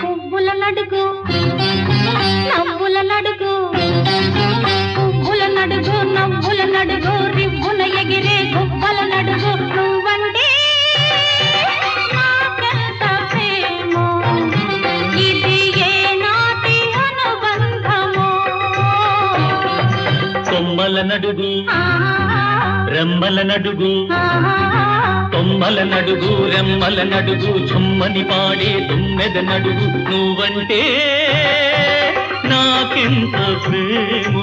పువ్వుల నడుగు నవ్వుల నడుగు పువ్వుల నడుగు నవ్వుల నడుగు రివ్వున ఎగిరే నడుగు రెమ్మల నడుగు. ఆహా. కొమ్మల నడుగు రెమ్మల నడుగు చుమ్మని పాడే తుమ్మెద నడుగు. నువ్వంటే నాకెంత ప్రేమో?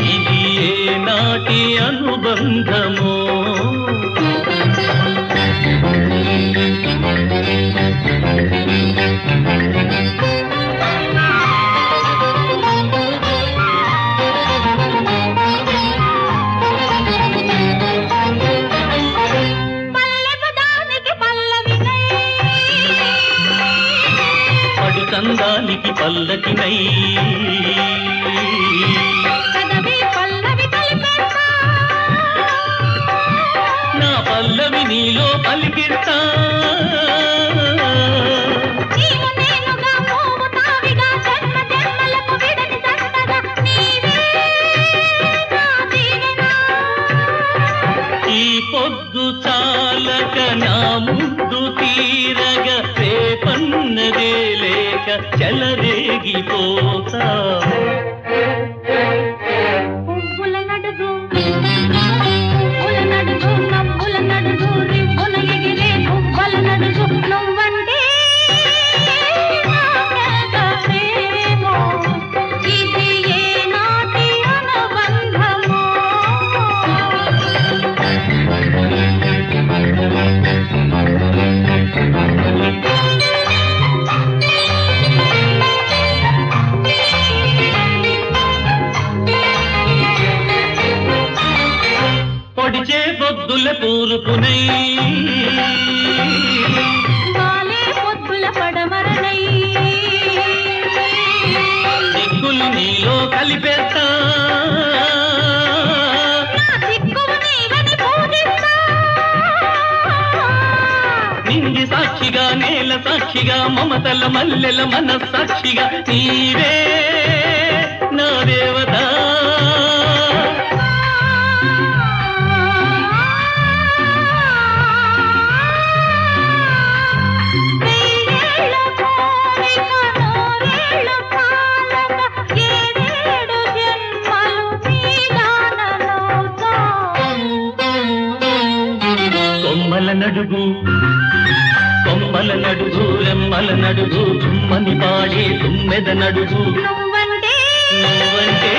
ఇది ఏ నాటి అనుబంధమో? పడి కందానికి పల్లకినై నా పల్లవి నీలో పలికిస్తా పొద్దు చాలక నా ముందు తీరగ రేపన్నదే లేక చెలరేగిపోతా. పొడిచే పొద్దుల పూరుకునై వాలే పొద్దుల పడమరనై. దిక్కులు నీలో కలిపేస్తా. సాక్షిగా మమతల మల్లెల మన సాక్షిగా నీవే నా దేవత. నడుగు. కొమ్మల నడుగు రెమ్మల నడుగు తుమ్మని పాడే తుమ్మెద నడుగు నువ్వంటే నువ్వంటే